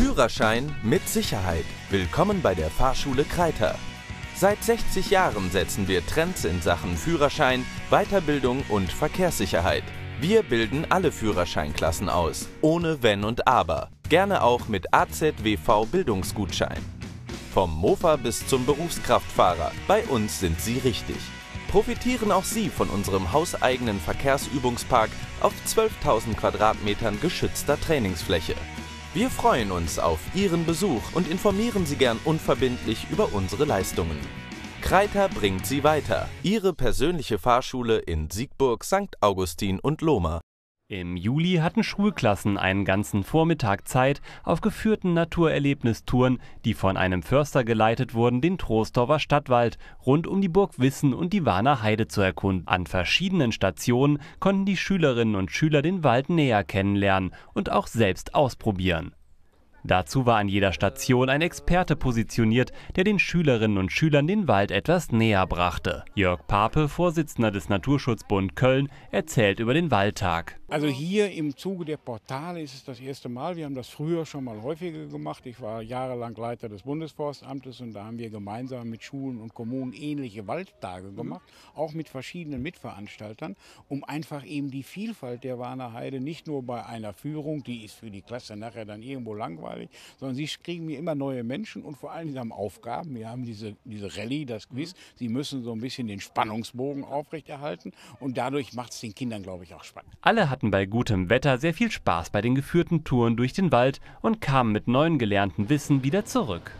Führerschein mit Sicherheit. Willkommen bei der Fahrschule Kreiter. Seit 60 Jahren setzen wir Trends in Sachen Führerschein, Weiterbildung und Verkehrssicherheit. Wir bilden alle Führerscheinklassen aus, ohne Wenn und Aber. Gerne auch mit AZWV Bildungsgutschein. Vom Mofa bis zum Berufskraftfahrer, bei uns sind Sie richtig. Profitieren auch Sie von unserem hauseigenen Verkehrsübungspark auf 12.000 Quadratmetern geschützter Trainingsfläche. Wir freuen uns auf Ihren Besuch und informieren Sie gern unverbindlich über unsere Leistungen. Kreiter bringt Sie weiter. Ihre persönliche Fahrschule in Siegburg, St. Augustin und Lohmer. Im Juli hatten Schulklassen einen ganzen Vormittag Zeit, auf geführten Naturerlebnistouren, die von einem Förster geleitet wurden, den Troisdorfer Stadtwald rund um die Burg Wissen und die Warner Heide zu erkunden. An verschiedenen Stationen konnten die Schülerinnen und Schüler den Wald näher kennenlernen und auch selbst ausprobieren. Dazu war an jeder Station ein Experte positioniert, der den Schülerinnen und Schülern den Wald etwas näher brachte. Jörg Pape, Vorsitzender des Naturschutzbund Köln, erzählt über den Waldtag. Also hier im Zuge der Portale ist es das erste Mal. Wir haben das früher schon mal häufiger gemacht. Ich war jahrelang Leiter des Bundesforstamtes und da haben wir gemeinsam mit Schulen und Kommunen ähnliche Waldtage gemacht, auch mit verschiedenen Mitveranstaltern, um einfach eben die Vielfalt der Warner Heide nicht nur bei einer Führung, die ist für die Klasse nachher dann irgendwo langweilig, sondern sie kriegen mir immer neue Menschen und vor allem sie haben Aufgaben. Wir haben diese, diese Rallye, das Quiz. Sie müssen so ein bisschen den Spannungsbogen aufrechterhalten und dadurch macht es den Kindern, glaube ich, auch spannend. Alle hatten hatten bei gutem Wetter sehr viel Spaß bei den geführten Touren durch den Wald und kamen mit neuen gelernten Wissen wieder zurück.